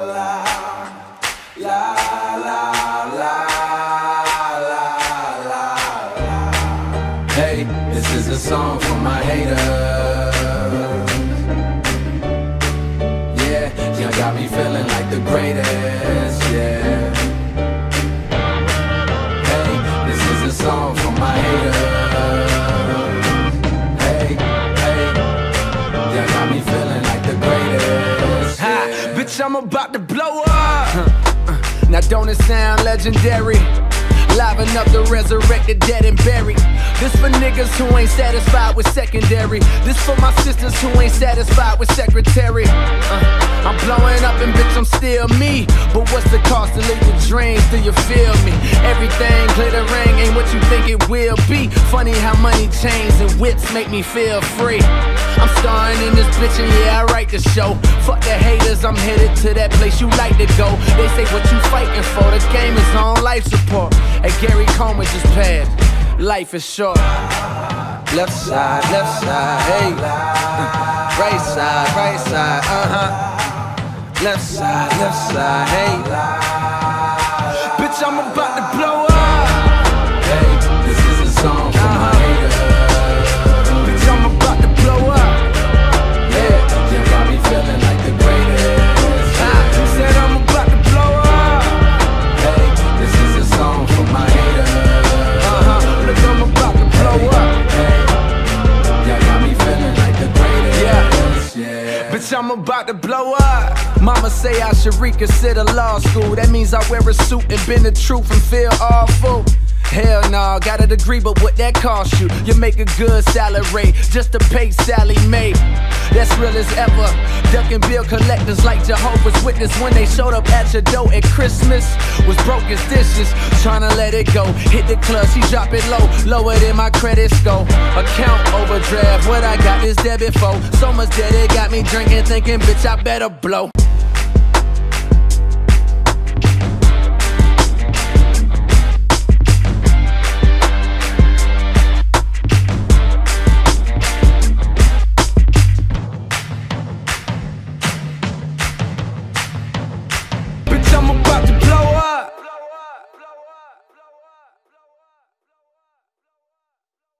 Hey, this is a song for my haters. Yeah, you got me feeling like the greatest. Yeah. Bitch, I'm about to blow up. Now don't it sound legendary? Liven up the resurrected, dead and buried. This for niggas who ain't satisfied with secondary. This for my sisters who ain't satisfied with secretary. Uh, I'm blowing up and bitch, I'm still me. But what's the cost to live your dreams? Do you feel me? Everything glittering ain't what you think it will be. Funny how money chains and whips make me feel free. I'm starring in this bitch and yeah, I write the show. Fuck the haters, I'm headed to that place you like to go. They say what you fighting for, the game is on life support. And Gary Coleman just passed. Life is short. Left side, left side, hey. Right side, right side, uh huh. Left side, left side, hey. Bitch, I'm about I'm about to blow up. Mama say I should reconsider law school. That means I wear a suit and bend the truth and feel awful. Hell nah, got a degree, but what that cost you? You make a good salary just to pay Sallie Mae. That's real as ever. Ducking bill collectors like Jehovah's Witness when they showed up at your door at Christmas. Was broke as dishes, tryna let it go. Hit the club, she drop it low, lower than my credit score. Account overdraft, what I got is debit for. So much debt it got me drinking, thinking, bitch, I better blow.